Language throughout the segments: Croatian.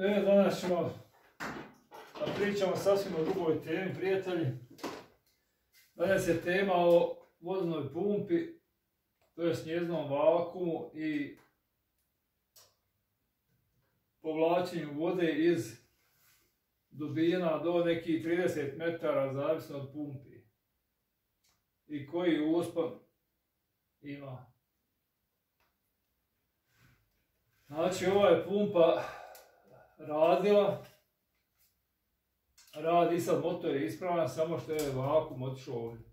E, danas ćemo da pričamo sasvim o drugoj temi, prijatelji. Danas je tema o vodnoj pumpi, to je njeznom vakumu i povlačenju vode iz dubina do nekih 30 metara, zavisno od pumpi. I koji uspon ima. Znači, ova je pumpa radila, radi sad motor je ispravan, samo što je vakum otišao ovdje.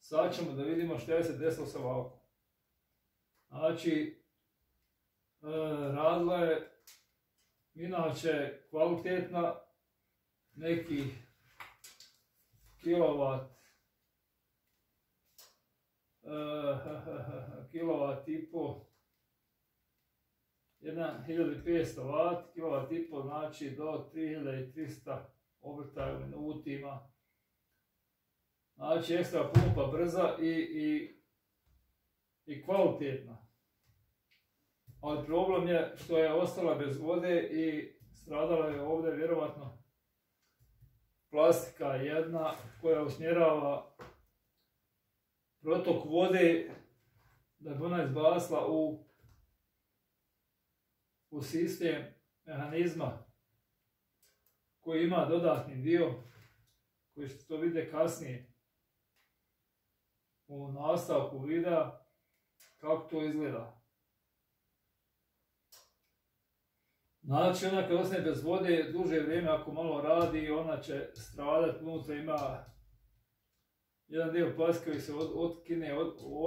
Sad ćemo da vidimo što je se desilo sa vakum. Znači, e, radila je inače kvalitetna neki kilovat e, kilovat i po 1500 W, i pol, znači do 3300 obrtaja u minutima. Znači ekstra pumpa brza i, i, i kvalitetna. Ali problem je što je ostala bez vode i stradala je ovdje vjerovatno plastika jedna koja usmjerava protok vode da bi ona izbasla u u sistem mehanizma koji ima dodatni dio koji ćete to vidjeti kasnije u nastavku videa kako to izgleda. Znači ona kad ostane bez vode duže vrijeme ako malo radi ona će stradati, unutra ima jedan dio plastike koji se otkine,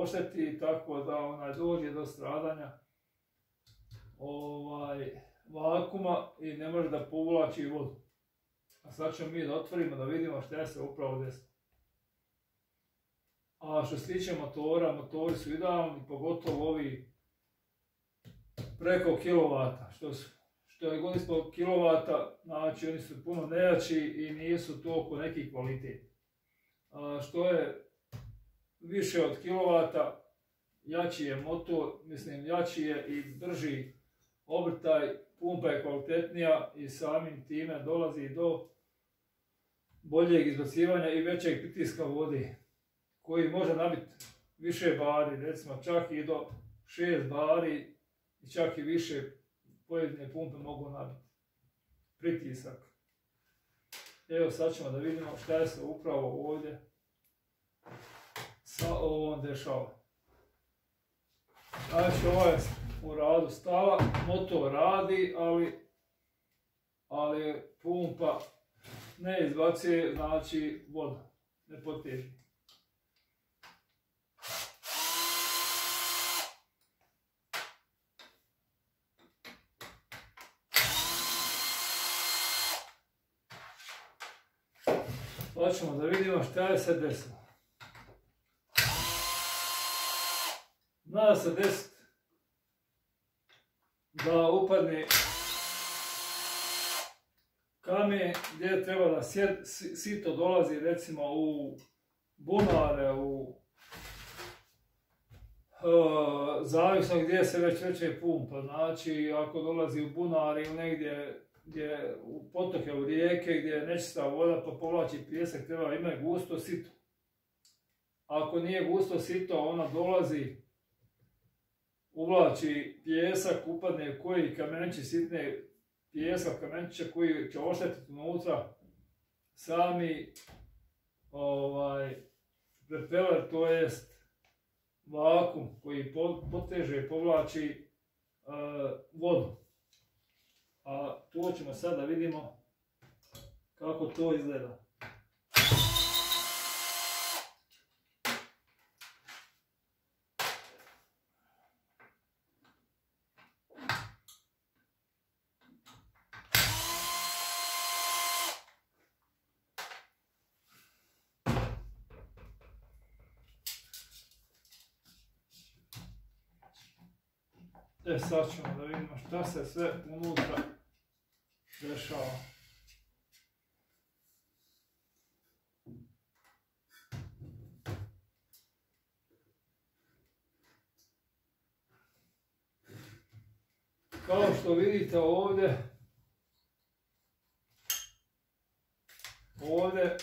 ošteti tako da ona dođe do stradanja ovaj, vakuma i ne može da povlači vodu. A sad ćemo mi da otvorimo da vidimo šta se upravo desi. A što se tiče motora, motori su idealni, pogotovo ovi preko kilovata, što, su, što je god ispod kilovata, znači oni su puno nejači i nisu toliko neki kvalitet. A što je više od kilovata, jači je motor, mislim jači je i drži obrtaj, pumpa je kvalitetnija i samim time dolazi do boljeg izbacivanja i većeg pritiska vode koji može nabiti više bari, recimo čak i do 6 bari i čak i više pojedine pumpe mogu nabiti pritisak. Evo sad ćemo da vidimo šta se upravo ovdje sa ovom dešava. Znači ovo je u radu stava, motor radi, ali, ali pumpa ne izbacuje, znači voda, ne poteži. Pa ćemo da vidimo šta je se desilo. Nada se desiti da upadne kamen gdje treba da sito dolazi recimo u bunare, u e, zavisno gdje se već veće pumpa. Znači ako dolazi u bunar ili negdje gdje u potoke, u rijeke gdje je nečista voda pa povlači pjesak, treba imati gusto sito. Ako nije gusto sito, ona dolazi uvlači pjesak, upadne koji kamenči sitne pjesak, kamenčića koji će oštetiti unutra sami ovaj, repeler, to jest vakum koji poteže, povlači uh, vodu. A to ćemo sada vidimo kako to izgleda. E sad ćemo da vidimo šta se sve unutra dešava. Kao što vidite ovdje, ovdje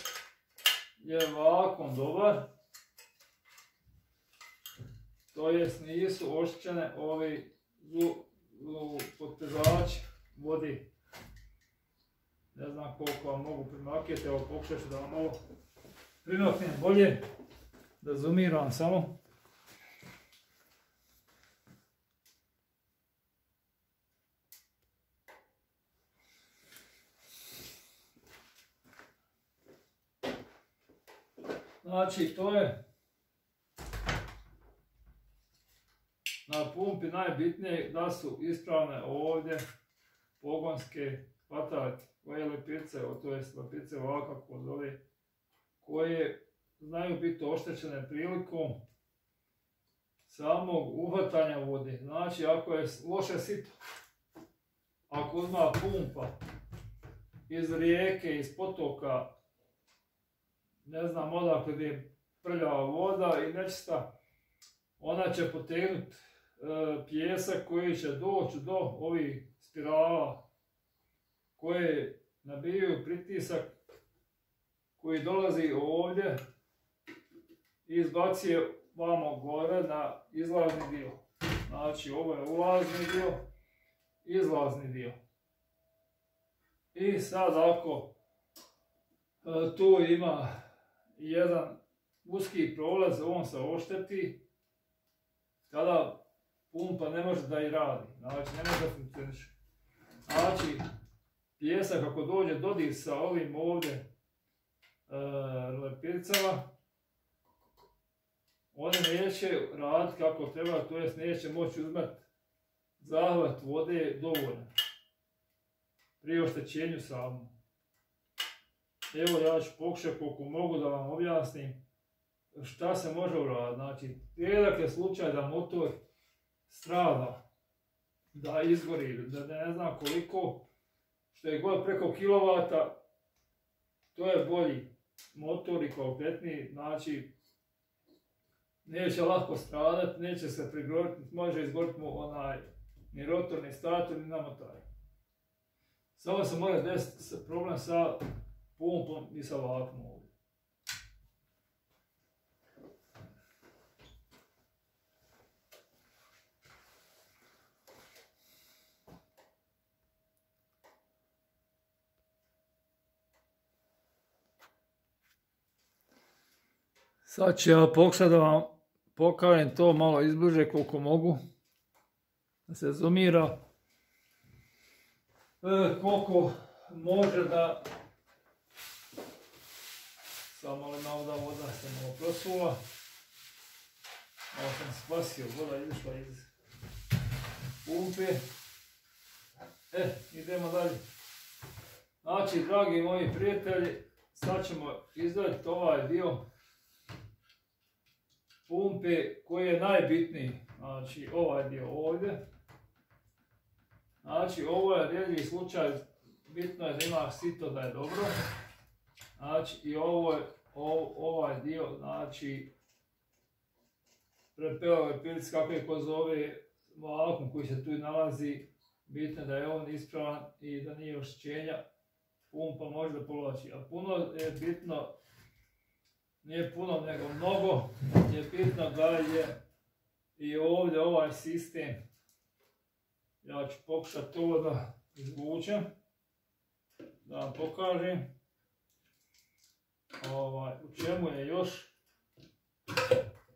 je vakon dobar, to jest nisu oštećene ovi potpezači vodi. Ne znam koliko vam mogu primakijeti, evo pokušat ću da vam ovo primaknem bolje. Da zoomiram samo. Znači, to je na pumpi najbitnije da su ispravne ovdje pogonske patate, koje lepice, to lepice ovako zove, koje znaju biti oštećene prilikom samog uhvatanja vode. Znači, ako je loše sito, ako uzma pumpa iz rijeke, iz potoka, ne znam odakle gdje je prljava voda i nečista, ona će potegnuti pjesak koji će doći do ovih spirala koje nabijaju pritisak koji dolazi ovdje i izbacuje vamo gore na izlazni dio. Znači ovo je ulazni dio, izlazni dio. I sad ako e, tu ima jedan uski prolaz, on se ošteti, tada pumpa ne može da i radi, znači ne može da funkcioniše. Znači, pjesak ako dođe dodir sa ovim ovdje e, lepircama, one neće raditi kako treba, to jest neće moći uzmati zahvat vode dovoljno pri oštećenju samom. Evo ja ću pokušati koliko mogu da vam objasnim šta se može uraditi. Znači, rijedak je slučaj da motor strada, da izgori, da ne znam koliko, što je god preko kilovata, to je bolji motor i kvalitetniji, znači neće lako stradati, neće se prigoriti, može izgoriti mu onaj ni rotor, ni stator, ni namotaj. Samo se mora desiti problem sa pumpom i sa vakom ovdje. Sad ću ja pokušati da vam pokažem to malo izbliže koliko mogu. Da se zoomira. E, koliko može da samo li da voda se malo prosula. Malo sam spasio, voda izišla iz pumpe. E, idemo dalje. Znači, dragi moji prijatelji, sad ćemo izdati ovaj dio pumpe koji je najbitniji. Znači, ovaj dio ovdje. Znači, ovo je redljivi slučaj, bitno je da ima sito da je dobro. Znači i ovo, ovaj dio, znači prepelove pilic kako je ko zove vakum koji se tu nalazi, bitno da je on ispravan i da nije ošćenja, pumpa može da povlači. A puno je bitno, nije puno nego mnogo, je bitno da je i ovdje ovaj sistem, ja ću pokušati to da izvučem, da vam pokažem ovaj, u čemu je još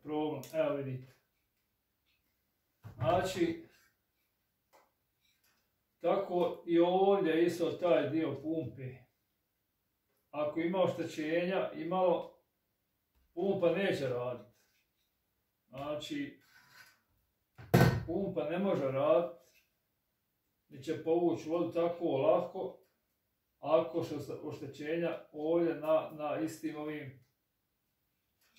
problem. Evo vidite. Znači, tako i ovdje isto taj dio pumpe. Ako ima oštećenja, imalo, pumpa neće raditi. Znači, pumpa ne može raditi, će povući vodu tako lako, ako su oštećenja ovdje na, na istim ovim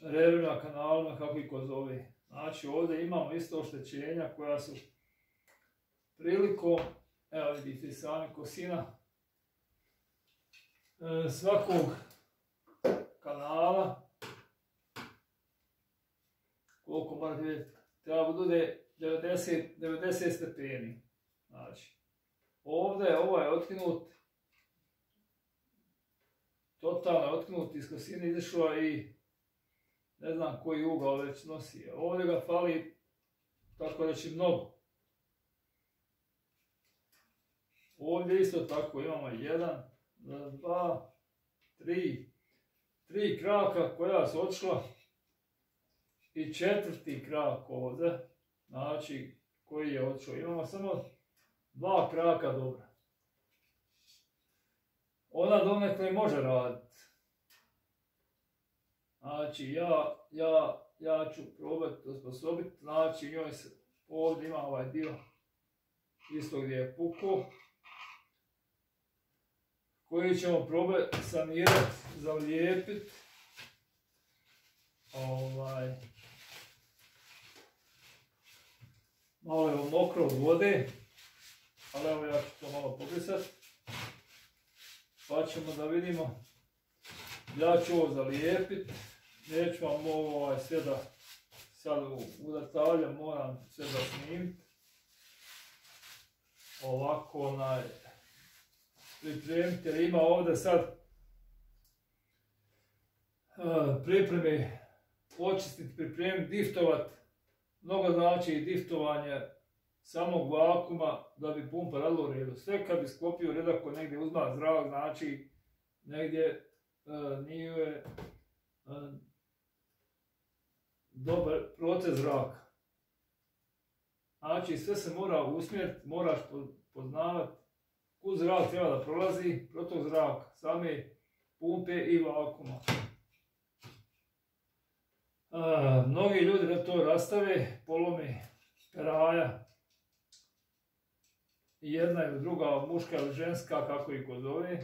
revima, kanalima, kako i ko zove. Znači ovdje imamo isto oštećenja koja su prilikom, evo vidite sami kosina, e, svakog kanala, vidjeti, treba bude 90, 90 stepeni. Znači, ovdje ovaj je otkinut totalno otknut iz kosine izašla i ne znam koji ugao već nosi. Ovdje ga fali, tako reći, mnogo. Ovdje isto tako imamo jedan, dva, tri, tri kraka koja su odšla i četvrti krak ovdje, znači koji je odšao. Imamo samo dva kraka dobra. Ona donekle može raditi. Znači ja, ja, ja ću probati osposobiti, znači njoj se ovdje ima ovaj dio isto gdje je puko koji ćemo probati sanirati, zalijepiti. Ovaj, malo je mokro od vode, ali evo ja ću to malo pobrisati. Pa ćemo da vidimo. Ja ću ovo zalijepiti. Neću vam ovo ovaj, sve da sad u detalje moram sve da snimiti. Ovako onaj pripremiti jer ima ovdje sad pripremi očistiti, pripremiti, diftovat. Mnogo znači i diftovanje samog vakuma da bi pumpa radila u redu. Sve kad bi sklopio red ako negdje uzma zrak, znači negdje nije dobar proces zraka. Znači sve se mora usmjeriti, moraš poznavati kud zrak treba da prolazi, protok zrak, same pumpe i vakuma. Mnogi ljudi da to rastave, polome peraja, jedna ili druga, muška ili ženska, kako ih ko zove,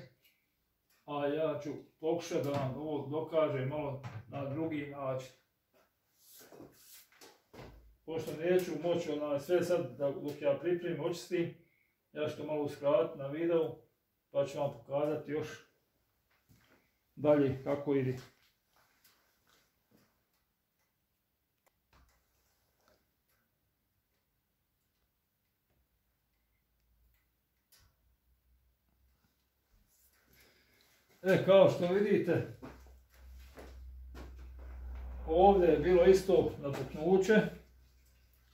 a ja ću pokušati da vam ovo dokažem malo na drugi način. Pošto neću moći sve sad dok ja pripremim, očistim, ja ću to malo uskratiti na videu, pa ću vam pokazati još dalje kako ide. E, kao što vidite, ovdje je bilo isto napuknuće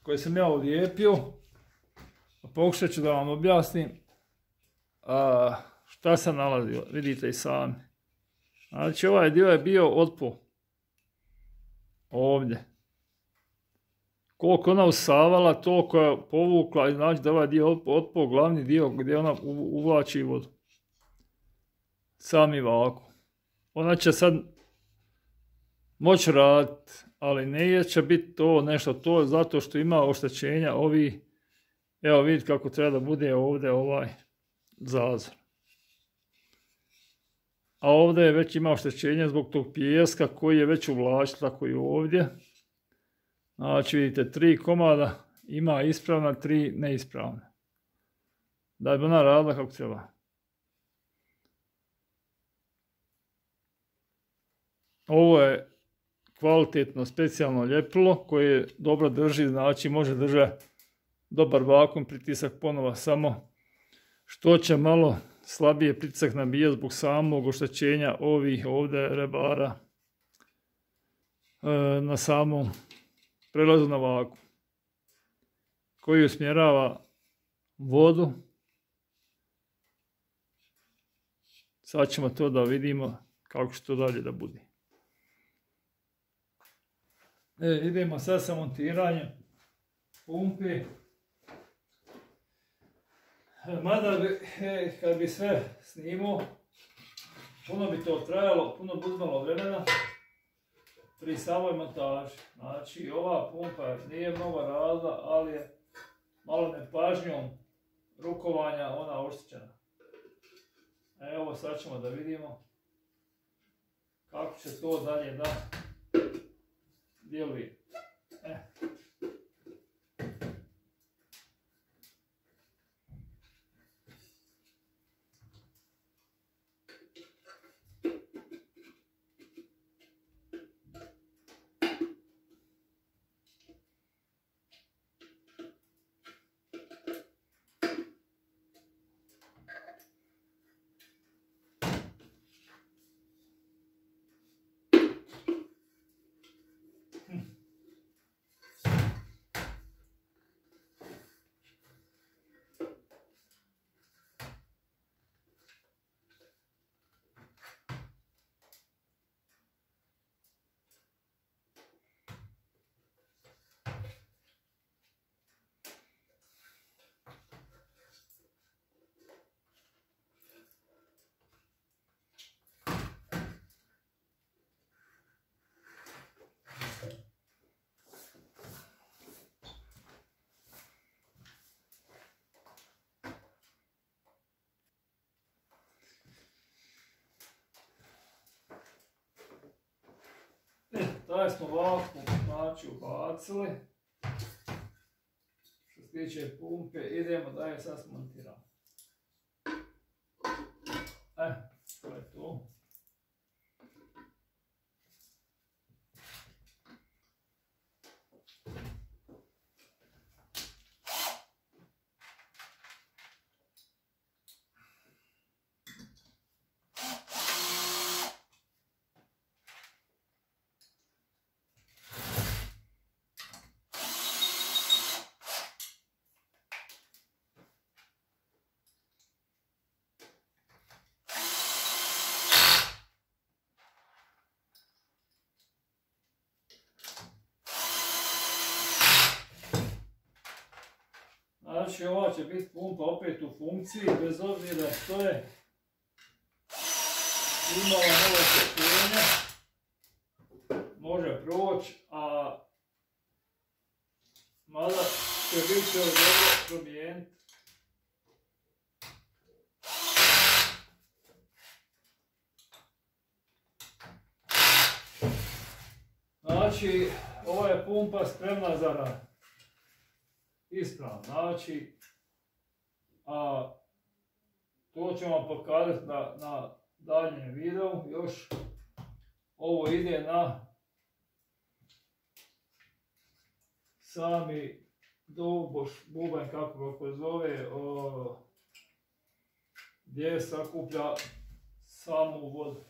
koje sam ja odlijepio. Pokušat ću da vam objasnim šta sam nalazio, vidite i sami. Znači ovaj dio je bio otpo. Ovdje. Koliko ona usavala, toliko je povukla, znači da ovaj dio otpo, glavni dio gdje ona uvlači vodu. Sami ovako. Ona će sad moći raditi, ali ne će biti to nešto to zato što ima oštećenja ovi Evo vidite kako treba da bude ovdje ovaj zazor. A ovdje je već ima oštećenje zbog tog pijeska koji je već uvlačio tako i ovdje. Znači vidite tri komada ima ispravna, tri neispravna. Da bi ona radila kako treba. Ovo je kvalitetno specijalno ljepilo koje dobro drži, znači može držati dobar vakum, pritisak ponova samo što će malo slabije pritisak nabija zbog samog oštećenja ovih ovdje rebara e, na samom prelazu na vaku koji usmjerava vodu. Sad ćemo to da vidimo kako će to dalje da bude. E, idemo sad sa montiranjem pumpe. Mada e, kad bi sve snimao, puno bi to trajalo, puno bi uzmalo vremena pri samoj montaži. Znači, ova pumpa nije mnogo radila, ali je malo nepažnjom rukovanja ona oštećena. Evo sad ćemo da vidimo kako će to dalje da dele. Ovaj smo ovako znači ubacili. Što se tiče pumpe, idemo da je sad smontiramo. E, to je to. Znači ova će biti pumpa opet u funkciji, bez obzira što je. Imala novo topljenje, može proći, a mada će biti dobro promijeniti. Znači, ova je pumpa spremna za rad ispravan znači, A to ćemo vam pokazati na, na daljem videu. Još ovo ide na sami doboš, bubanj kako ga zove, o, gdje sakuplja samu vodu.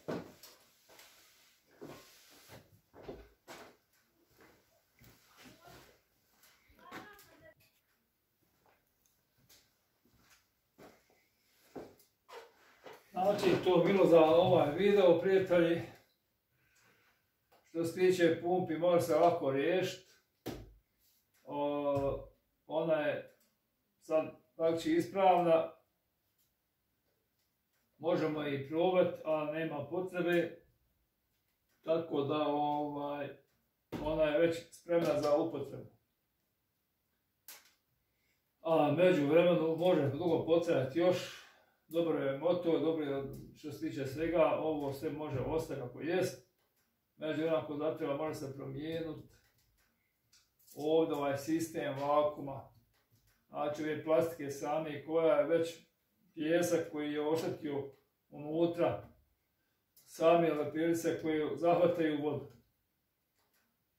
Znači, to bilo za ovaj video, prijatelji. Što se tiče pumpi, može se lako riješiti. Ona je sad znači ispravna. Možemo i probati, a nema potrebe. Tako da ovaj, ona je već spremna za upotrebu. A među vremenu može dugo potrajati još dobro je motor, dobro je što se tiče svega, ovo sve može ostati kako jest. Među ako zatreba može se promijenuti. Ovdje ovaj sistem vakuma, znači ove plastike same koja je već pjesak koji je oštetio unutra, same lepirice koje zahvataju vodu.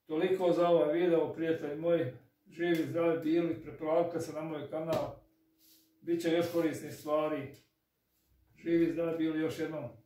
Toliko za ovaj video, prijatelji moji, živi, zdravi bili, preplatite se na moj kanal, bit će još korisnih stvari. Živi zdravi bili još jednom.